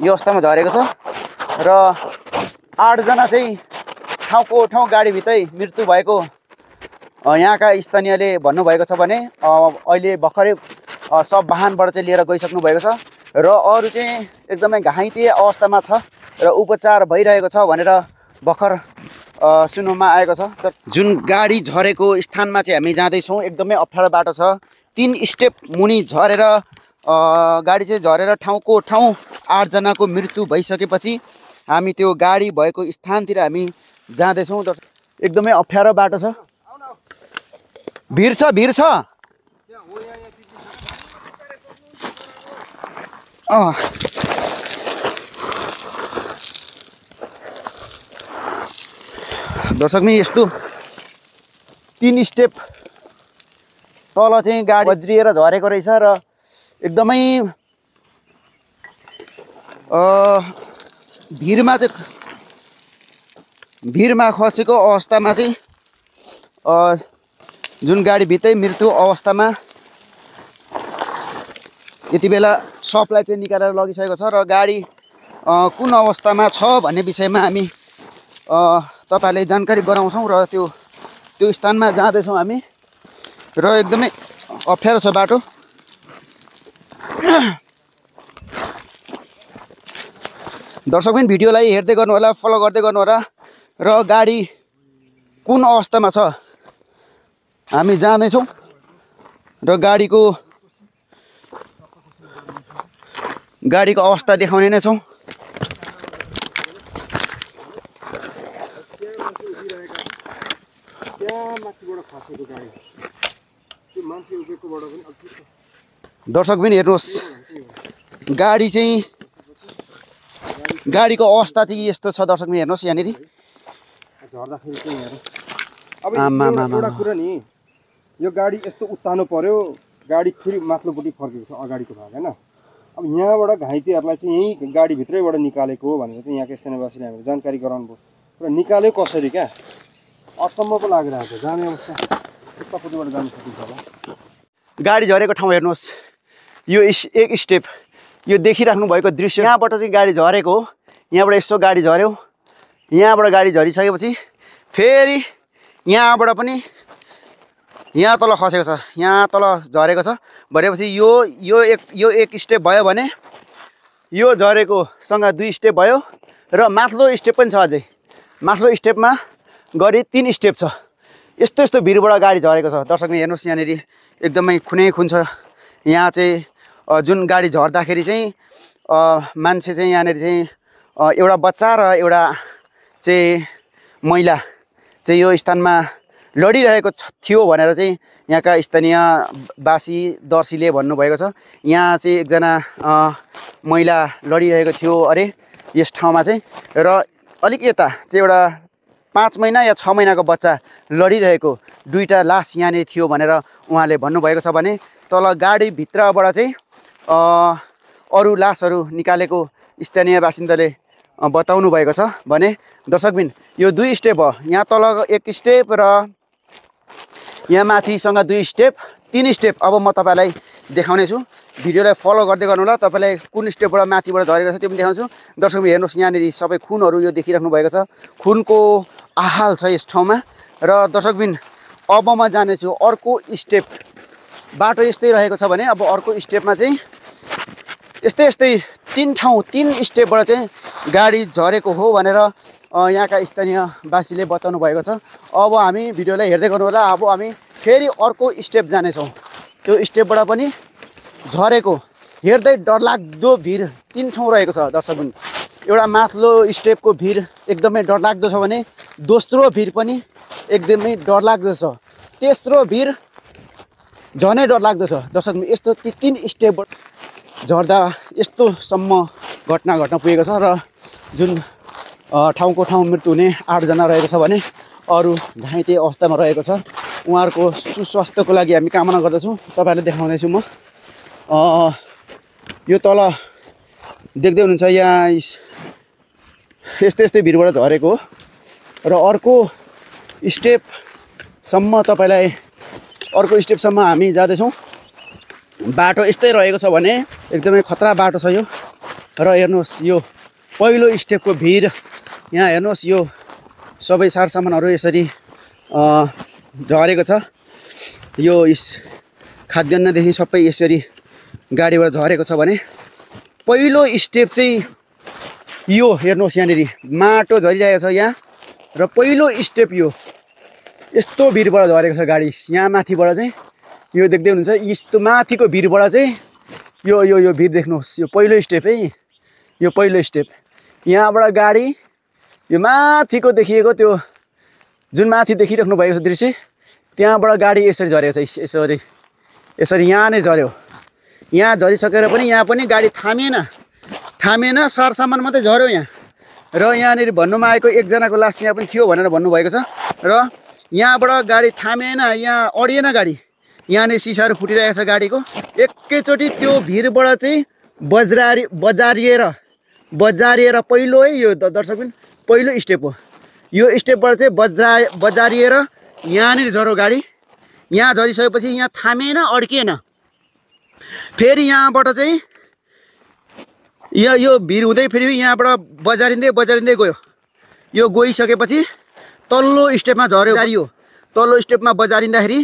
यो अवस्थामा झरेको छ। र आठजना चाहिँ ठाउँको ठाउँ गाडीभित्रै मृत्यु भएको यहाँका स्थानीयले भन्नुभएको छ भने अहिले भर्खरै सब वाहनबाट चाहिँ लिएर गइसक्नु भएको छ। र अरू चाहिँ एकदमै घाइते अवस्थामा छ र उपचार भइरहेको छ भनेर भर्खर सुन्नुमा आएको छ। तर जुन गाडी झरेको स्थानमा चाहिँ हामी जाँदैछौँ एकदमै अप्ठ्यारो बाटो छ। तिन स्टेप मुनि झरेर गाडी चाहिँ झरेर ठाउँको ठाउँ आठजनाको मृत्यु भइसकेपछि हामी त्यो गाडी भएको स्थानतिर हामी जाँदैछौँ। दर्शक एकदमै अप्ठ्यारो बाटो छ। भिर छ भिर छ। दर्शकमी यस्तो तिन स्टेप तल चाहिँ गाडी बज्रिएर झरेको रहेछ र एकदमै भिरमा चाहिँ भिरमा खसेको अवस्थामा चाहिँ जुन गाडीभित्रै मृत्यु अवस्थामा यति बेला सबलाई चाहिँ निकालेर लगिसकेको छ र गाडी कुन अवस्थामा छ भन्ने विषयमा हामी अ, तपाईँहरूलाई जानकारी गराउँछौँ र त्यो त्यो स्थानमा जाँदैछौँ हामी। र एकदमै अप्ठ्यारो छ बाटो। दर्शक पनि भिडियोलाई हेर्दै गर्नु होला फलो गर्दै गर्नु होला र गाडी कुन अवस्थामा छ? हामी जाँदैछौँ। र गाडीको गाडीको अवस्था देखाउने नै छौँ। दर्शक पनि हेर्नुहोस्। गाडी चाहिँ गाडीको अवस्था चाहिँ यस्तो छ दर्शक हेर्नुहोस् यहाँनिर। झर्दाखेरि चाहिँ हेर। अब एउटा-। कुरा नि यो गाडी यस्तो उत्तानो पर्यो गाडी फेरि माथिल्लोपट्टि फर्केको छ अगाडिको भाग होइन? अब यहाँबाट घाइतेहरूलाई चाहिँ यहीँ गाडीभित्रैबाट निकालेको हो भनेर चाहिँ यहाँको स्थानीयवासीले हामीले जानकारी गराउनु भयो र निकाल्यो कसरी क्या? अचम्म पो लागिरहेको छ। जाने अवस्था। उतापट्टिबाट जानु सकिन्छ होला। गाडी झरेको ठाउँ हेर्नुहोस्। यो इस एक स्टेप। यो देखिराख्नु भएको दृश्य। यहाँबाट चाहिँ गाडी झरेको हो। यहाँबाट यसो गाडी झऱ्यो। यहाँबाट गाडी झरिसकेपछि फेरि यहाँबाट पनि यहाँ तल खसेको छ यहाँ तल झरेको छ। भनेपछि यो यो एक यो एक स्टेप भयो भने यो झरेकोसँग दुई स्टेप भयो र माथिल्लो स्टेप पनि छ अझै। माथिल्लो स्टेपमा गरी तिन स्टेप छ। यस्तो यस्तो भिरबाट गाडी झरेको छ। दर्शकले हेर्नुहोस् यहाँनिर एकदमै खुनै खुन छ यहाँ चाहिँ जुन गाडी झर्दाखेरि चाहिँ मान्छे चाहिँ यहाँनिर चाहिँ एउटा बच्चा र एउटा चाहिँ महिला चाहिँ यो स्थानमा लडिरहेको थियो भनेर चाहिँ यहाँका स्थानीय बासी दर्शीले भन्नुभएको छ। यहाँ चाहिँ एकजना महिला लडिरहेको थियो अरे यस ठाउँमा चाहिँ। र अलिक यता चाहिँ एउटा पाँच महिना या छ महिनाको बच्चा लडिरहेको दुईवटा लास यहाँनिर थियो भनेर उहाँले भन्नुभएको छ भने तल गाडीभित्रबाट चाहिँ अरू लासहरू निकालेको स्थानीय बासिन्दाले बताउनु भएको छ। भने दर्शकबिन यो दुई स्टेप हो। यहाँ तल एक स्टेप र यहाँ माथिसँग दुई स्टेप तिन स्टेप। अब म तपाईँलाई देखाउने छु। भिडियोलाई फलो गर्दै गर्नु होला तपाईँलाई कुन स्टेपबाट माथिबाट झरेको छ त्यो पनि देखाउँछु। दर्शक हेर्नुहोस् यहाँनिर सबै खुनहरू यो देखिराख्नु भएको छ। खुनको आहाल छ यस ठाउँमा। र दर्शकबिन अब म जानेछु अर्को स्टेप। बाटो यस्तै रहेको छ भने अब अर्को स्टेपमा चाहिँ यस्तै यस्तै तिन ठाउँ तिन स्टेपबाट चाहिँ गाडी झरेको हो भनेर यहाँका स्थानीयवासीले बताउनु भएको छ। अब हामी भिडियोलाई हेर्दै गर्नु होला अब हामी फेरि अर्को स्टेप जानेछौँ। त्यो स्टेपबाट पनि झरेको हेर्दै डरलाग्दो भिड तिन ठाउँ रहेको छ दर्शकबिन एउटा माथिल्लो स्टेपको भिड एकदमै डरलाग्दो छ भने दोस्रो भिड पनि एकदमै डरलाग्दो छ। तेस्रो भिड झनै डरलाग्दो छ। दर्शक यस्तो ती तिन स्टेपबाट झर्दा यस्तोसम्म घटना घट्न पुगेको छ र जुन ठाउँको ठाउँ मृत्यु हुने आठजना रहेको छ भने अरू घाइते अवस्थामा रहेको छ। उहाँहरूको सुस्वास्थ्यको लागि हामी कामना गर्दछौँ। तपाईँहरूले देखाउँदैछु म। यो तल देख्दै हुनुहुन्छ यहाँ यस्तै यस्तै भिरबाट झरेको हो। र अर्को स्टेपसम्म तपाईँलाई अर्को स्टेपसम्म हामी जाँदैछौँ। बाटो यस्तै रहेको छ भने एकदमै खतरा बाटो छ यो। र हेर्नुहोस् यो पहिलो स्टेपको भिड। यहाँ हेर्नुहोस् यो सबै सरसामानहरू यसरी झरेको छ। यो खाद्यान्नदेखि सबै यसरी गाडीबाट झरेको छ भने पहिलो स्टेप चाहिँ यो हेर्नुहोस् यहाँनिर माटो झरिरहेको छ यहाँ। र पहिलो स्टेप यो। यस्तो भिरबाट झरेको छ गाडी। यहाँ माथिबाट चाहिँ यो देख्दै हुनुहुन्छ यस्तो माथिको भिरबाट चाहिँ यो यो यो भिर देख्नुहोस् यो पहिलो स्टेप है। यो पहिलो स्टेप। यहाँबाट गाडी यो माथिको देखिएको त्यो जुन माथि देखिराख्नु भएको छ दृश्य त्यहाँबाट गाडी यसरी झरेको छ यस- यसरी यसरी यहाँ नै झऱ्यो। यहाँ झरिसकेर पनि यहाँ पनि गाडी थामिएन। थामिएन सरसामान मात्रै झऱ्यो यहाँ। र यहाँनिर भन्नुमा आएको एकजनाको लास यहाँ पनि थियो भनेर भन्नुभएको छ। र यहाँबाट गाडी थामिएन यहाँ अडिएन गाडी। यहाँनिर सिसाहरू फुटिरहेको छ गाडीको। एकैचोटि त्यो भिरबाट चाहिँ बजारी बजारिएर बजारिएर पहिलो है यो द- दर्शकबिन पहिलो स्टेप हो। यो स्टेपबाट चाहिँ बजा बजारिएर यहाँनिर झऱ्यो गाडी। यहाँ झरिसकेपछि यहाँ थामिएन अड्किएन फेरि यहाँबाट चाहिँ यहाँ यो भिर हुँदै फेरि यहाँबाट बजारिँदै बजारिँदै गयो। यो गइसकेपछि तल्लो स्टेपमा झऱ्यो जारियो तल्लो स्टेपमा बजारिँदाखेरि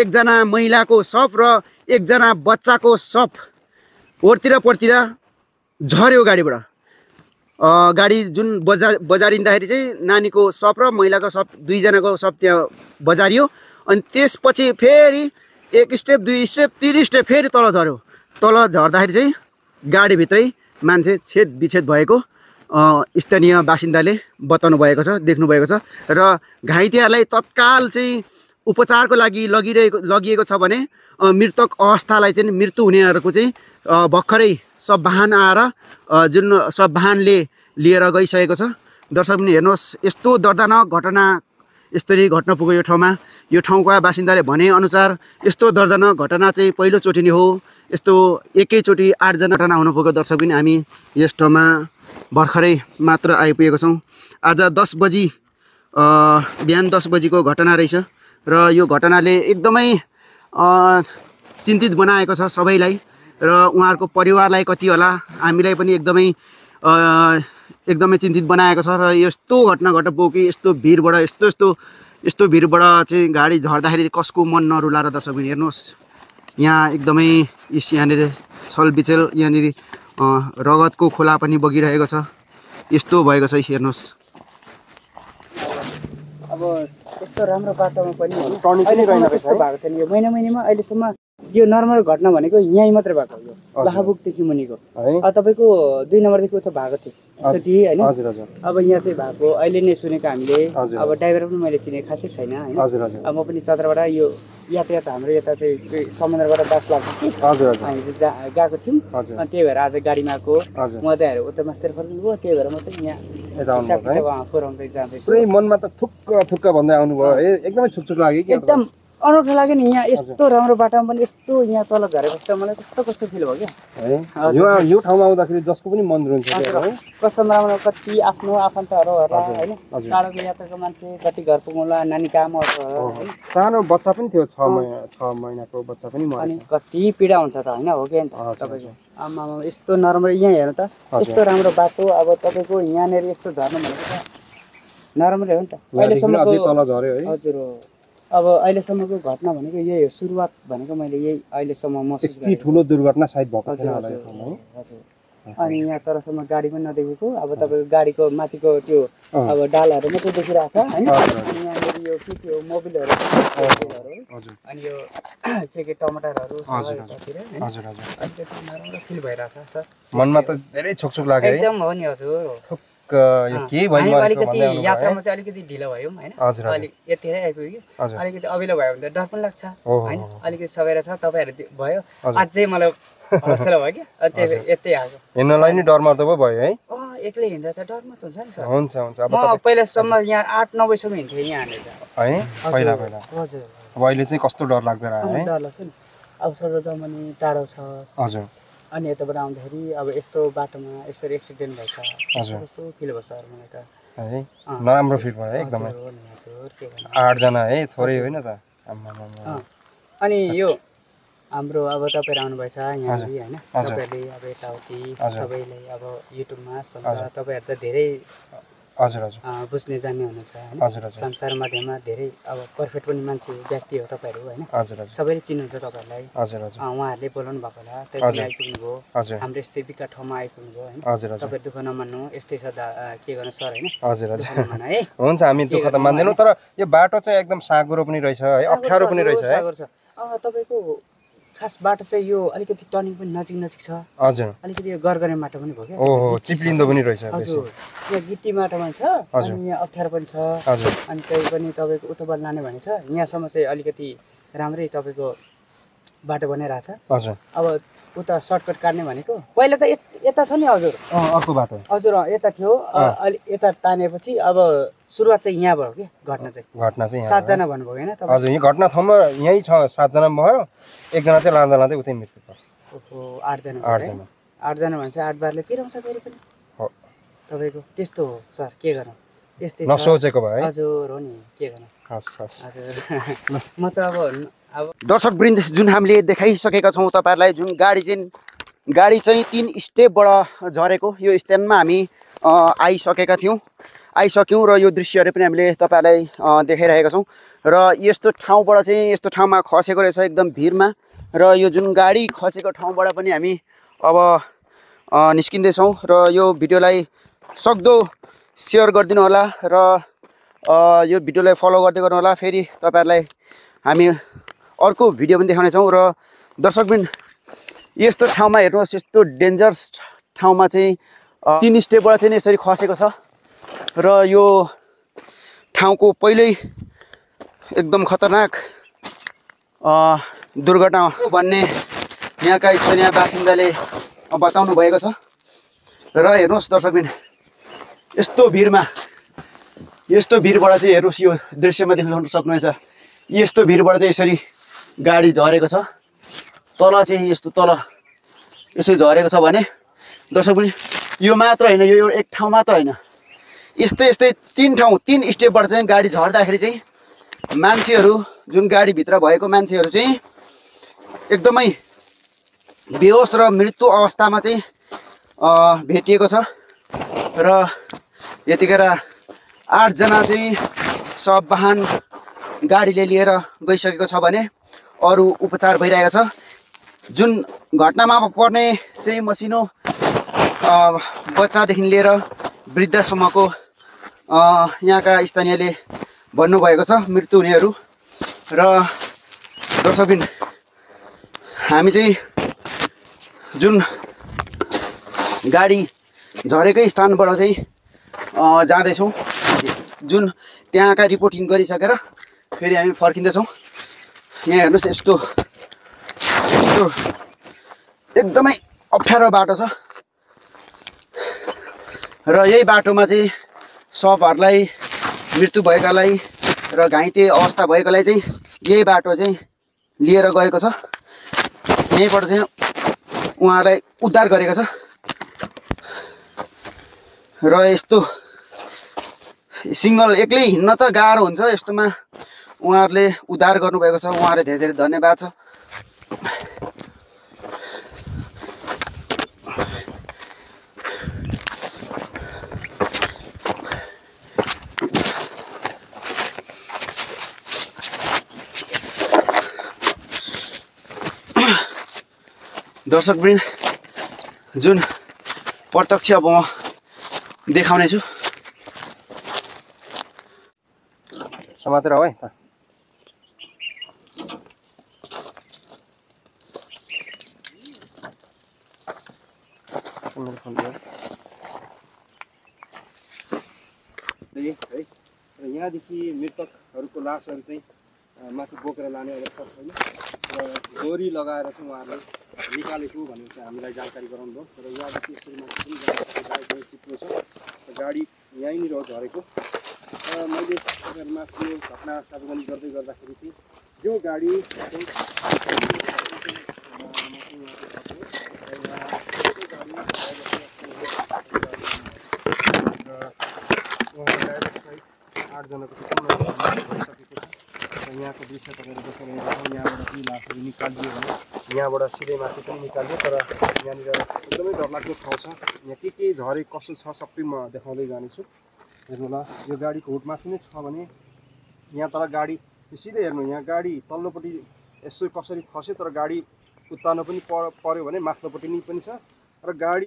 एकजना महिलाको सप र एकजना बच्चाको सप ओरतिर परतिर झऱ्यो गाडीबाट। गाडी जुन बजा बजारिँदाखेरि चाहिँ नानीको सप र महिलाको सप दुईजनाको सप त्यहाँ बजारियो। अनि त्यसपछि फेरि एक स्टेप दुई स्टेप तिन स्टेप फेरि तल झऱ्यो। तल झर्दाखेरि चाहिँ गाडीभित्रै मान्छे छेद विच्छेद भएको। स्थानीय बासिन्दाले बताउनु भएको छ देख्नु भएको छ र घाइतेहरूलाई तत्काल चाहिँ उपचारको लागि लगिरहेको लगिएको छ भने मृतक अवस्थालाई चाहिँ मृत्यु हुनेहरूको चाहिँ भर्खरै सब वाहन आएर जुन सब वाहनले लिएर गइसकेको छ। दर्शक पनि हेर्नुहोस् यस्तो दर्दनाक घटना यसरी घट्न पुग्यो यो ठाउँमा। यो ठाउँका बासिन्दाले भनेअनुसार यस्तो दर्दनाक घटना चाहिँ पहिलोचोटि नै हो। यस्तो एकैचोटि आठजना घटना हुनु पुग्यो। दर्शक पनि हामी यस ठाउँमा भर्खरै मात्र आइपुगेको छौँ। आज दस बजी बिहान दस बजीको घटना रहेछ र यो घटनाले एकदमै चिन्तित बनाएको छ सबैलाई र उहाँहरूको परिवारलाई कति होला हामीलाई पनि एकदमै एकदमै चिन्तित बनाएको छ र यस्तो घटना घट्न पुग्यो कि यस्तो भिरबाट यस्तो यस्तो यस्तो भिरबाट चाहिँ गाडी झर्दाखेरि कसको मन नरुलाएर दर्शक पनि हेर्नुहोस्। यहाँ एकदमै यस यहाँनिर छलबिचेल यहाँनिर रगतको खोला पनि बगिरहेको छ। यस्तो भएको छ हेर्नुहोस्। अब यस्तो राम्रो बाटोमा पनि? भएको थिएन यो महिना महिनामा अहिलेसम्म यो नर्मल घटना भनेको यहीँ मात्रै भएको यो। लाहाबुकदेखि मुनिको। तपाईँको दुई नम्बरदेखि उता भएको थियो। एकचोटि होइन। अब यहाँ चाहिँ भएको अहिले नै सुनेको हामीले। अब ड्राइभर पनि मैले चिनेको खासै छैन होइन। अब म पनि चन्द्रबाट यो यातायात हाम्रो यता चाहिँ समुद्रबाट बस लाग्छ कि हामी चाहिँ गएको थियौँ। अनि त्यही भएर आज गाडीमा आएको हजुर। म त्यहाँ उता मास्तिर फर्किनु भयो त्यही भएर म चाहिँ यहाँ पुऱ्याउँदै जाँदैछु। मनमा त थुक्क थुक्क भन्दै आउनुभयो। है एकदमै छुकछुक लाग्यो एकदम अनौठो लाग्यो नि यहाँ यस्तो राम्रो बाटोमा पनि यस्तो यहाँ तल झरेपछि त मलाई कस्तो कस्तो फिल भयो क्या। यो ठाउँमा आउँदाखेरि जसको पनि मन रुन्छ कस्तो राम्रो कति आफ्नो आफन्तहरू होला होइन। टाढोको यात्राको मान्छे कति घर पुगौँला नानी कामहरू होइन? सानो बच्चा पनि थियो छ महिना छ महिनाको बच्चा पनि अनि कति पीडा हुन्छ त होइन? हो कि तपाईँको आमा यस्तो नर्मल यहाँ हेर्नु त। यस्तो राम्रो बाटो अब तपाईँको यहाँनिर यस्तो झर्नु भनेको त हो नि त। है? हजुर। हो अब अहिलेसम्मको घटना भनेको यही हो। सुरुवात भनेको मैले यही अहिलेसम्म महसुस छु। ठुलो दुर्घटना सायद भएको हजुर अनि यहाँ तरसम्म गाडी पनि नदेखेको। अब तपाईँको गाडीको माथिको त्यो। अब डालाहरू मात्रै देखिरहेको छ होइन? अनि यहाँनिर यो के के हो मोबिलहरू अनि यो के के टमाटरहरू फिल भइरहेको छ सर। मनमा त धेरै छुकछुक लाग्यो एकदम हो नि हजुर। यो के भइमरेको अलिकति यात्रामा चाहिँ अलिकति ढिलो भयौँ होइन। अलिक यतिरै आइपुग्यो अलिकति अभिलो भयो भने त डर पनि लाग्छ होइन। अलिकति सबेर छ तपाईँहरू भयो। अझै मलाई हौसला भयो क्या त्यही। यतै आएको। हिँड्नलाई नि डर मर्दो पो भयो है? एक्लै हिँड्दा त डर मात्र हुन्छ नि सर। हुन्छ हुन्छ। अब पहिलासम्म यहाँ आठ नौसम्म हिँड्थेँ यहाँनिर। है? पहिला पहिला। हजुर। अब अहिले चाहिँ कस्तो डर लाग्दो रह्यो है? डर लाग्छ नि। अब सरजमनी टाढो छ। हजुर। अनि यताबाट आउँदाखेरि अब यस्तो बाटोमा यसरी एक्सिडेन्ट भएछ। कस्तो फिल भयो सर मलाई त? है। नराम्रो फिल भयो है एकदमै। आठजना है थोरै होइन त। अनि यो हाम्रो अब तपाईँहरू आउनुभएछ यहाँ होइन। तपाईँहरूले अब यताउति। सबैलाई अब युट्युबमा तपाईँहरू त धेरै हजुर हजुर। बुझ्ने जान्ने हुनुहुन्छ होइन? हजुर हजुर। संसार माध्यममा धेरै अब पर्फेक्ट पनि मान्छे व्यक्ति हो तपाईँहरू होइन? हजुर हजुर। सबैले चिन्नुहुन्छ तपाईँहरूलाई। हजुर हजुर। उहाँहरूले बोलाउनु भएको होला। त्यही आइपुग्नु भयो हजुर। हाम्रो यस्तै विकट ठाउँमा आइपुग्नु भयो होइन? हजुर तपाईँ दुःख नमान्नु यस्तै छ के गर्नु सर होइन? हजुर हजुर। है? हुन्छ हामी दुःख त मान्दैनौँ तर यो बाटो चाहिँ एकदम साँगुरो पनि रहेछ है? अप्ठ्यारो पनि रहेछ है? तपाईँको खास बाटो चाहिँ यो अलिकति टर्निङ पनि नजिक नजिक छ। हजुर। अलिकति यो गरगरे माटो पनि भयो क्या। छ। चिप्लिँदो पनि रहेछ हजुर। यहाँ गिटी माटोमा छ। अनि यहाँ अप्ठ्यारो पनि छ। हजुर। अनि त्यही पनि तपाईँको उताबाट लाने भने छ। यहाँसम्म चाहिँ अलिकति राम्रै तपाईँको बाटो बनाइरहेछ हजुर। अब उता सर्टकट काट्ने भनेको? पहिला त यत- छ नि हजुर। अर्को बाटो हजुर अँ, यता थियो। अ, अँ। अलि यता तानेपछि अब सुरुवात चाहिँ यहाँबाट हो कि? घटना चाहिँ। घटना चाहिँ यहाँ सातजना भन्नुभयो होइन हजुर यो घटना ठाउँमा यहीँ छ सातजना भयो। एकजना चाहिँ लाँदा लाँदै उतै मृत्यु भयो। ओहो आठजना भयो? आठजना। आठजना भने चाहिँ आठ बारले पिराउँछ फेरि पनि। तपाईँको त्यस्तो हो सर के गर्नु? यस्तै नसोचेको भयो हजुर हो नि। के गर्नु? म त अब अब दर्शकवृन्द जुन हामीले देखाइसकेका छौँ तपाईँहरूलाई जुन गाडी चाहिँ गाडी चाहिँ तिन स्टेपबाट झरेको यो स्ट्यान्डमा हामी आइसकेका थियौँ। आइसक्यौँ र यो दृश्यहरू पनि हामीले तपाईँहरूलाई देखाइरहेका छौँ। र यस्तो ठाउँबाट चाहिँ यस्तो ठाउँमा खसेको रहेछ एकदम भिरमा र यो जुन गाडी खसेको ठाउँबाट पनि हामी अब निस्किँदैछौँ। र यो भिडियोलाई सक्दो सेयर गरिदिनु होला र यो भिडियोलाई फलो गर्दै गर्नु होला। फेरि तपाईँहरूलाई हामी अर्को भिडियो पनि देखाउनेछौँ र दर्शकबिन यस्तो ठाउँमा हेर्नुहोस् यस्तो डेन्जरस ठाउँमा चाहिँ तिन स्टेपबाट चाहिँ यसरी खसेको छ। र यो ठाउँको पहिल्यै एकदम खतरनाक दुर्घटना भन्ने यहाँका स्थानीय बासिन्दाले बताउनु भएको छ। र हेर्नुहोस् दर्शकबिन यस्तो भिडमा यस्तो भिडबाट चाहिँ हेर्नुहोस् यो दृश्यमा देख्न सक्नुहुनेछ। यस्तो भिडबाट चाहिँ यसरी गाडी झरेको छ। तल चाहिँ यस्तो तल यसरी झरेको छ भने दर्शक पनि यो मात्र होइन यो एक ठाउँ मात्र होइन। यस्तै यस्तै तिन ठाउँ तिन स्टेपबाट चाहिँ गाडी झर्दाखेरि चाहिँ मान्छेहरू जुन गाडीभित्र भएको मान्छेहरू चाहिँ एकदमै बेहोस र मृत्यु अवस्थामा चाहिँ भेटिएको छ। र यतिखेर आठजना चाहिँ सब वाहन गाडीले लिएर गइसकेको छ भने अरू उपचार भइरहेको छ। जुन घटनामा पर्ने चाहिँ मसिनो बच्चादेखि लिएर वृद्धसम्मको यहाँका स्थानीयले भन्नुभएको छ मृत्यु हुनेहरू। र दर्शकबिन हामी चाहिँ जुन गाडी झरेकै स्थानबाट चाहिँ जाँदैछौँ। जुन त्यहाँका रिपोर्टिङ गरिसकेर फेरि हामी फर्किँदैछौँ। यहाँ हेर्नुहोस् यस्तो यस्तो एकदमै अप्ठ्यारो बाटो छ। र यही बाटोमा चाहिँ सबहरूलाई मृत्यु भएकालाई र घाइते अवस्था भएकोलाई चाहिँ यही बाटो चाहिँ लिएर गएको छ। यहीँबाट चाहिँ उहाँहरूलाई उद्धार गरेको छ। र यस्तो सिङ्गल एक्लै हिँड्न त गाह्रो हुन्छ यस्तोमा। उहाँहरूले उद्धार गर्नुभएको छ। उहाँलाई धेरै धेरै धन्यवाद छ। दर्शकवृन्द जुन प्रत्यक्ष अब म देखाउने छु समातेर हो है त। है। र यहाँदेखि मृतकहरूको लासहरू चाहिँ माथि बोकेर लाने अवस्था छैन। र डोरी लगाएर चाहिँ उहाँहरूलाई निकालेको भनेर चाहिँ हामीलाई जानकारी गराउनु भयो र यहाँदेखि यसरी माथि पनि गाडी चिप्लो छ गाडी यहीँनिर हो झरेको। र मैले तपाईँहरूमा यो घटना सार्वजनिक गर्दै गर्दाखेरि चाहिँ यो गाडी आठजनाको चाहिँ पूर्ण भइसकेको छ र यहाँको दृश्य तपाईँले देखेर यहाँबाट केही लासहरू निकालियो भने यहाँबाट सिधै माथि पनि निकालियो तर यहाँनिर एकदमै डरलाग्दो ठाउँ छ यहाँ के के झरे कसो छ सबै म देखाउँदै जानेछु हेर्नु होला यो गाडीको हुट माथि नै छ भने यहाँ तर गाडी सिधै हेर्नु यहाँ गाडी तल्लोपट्टि यसो कसरी खस्यो तर गाडी उत्तानो पनि पर पऱ्यो भने माथिल्लोपट्टि नि पनि छ र गाडी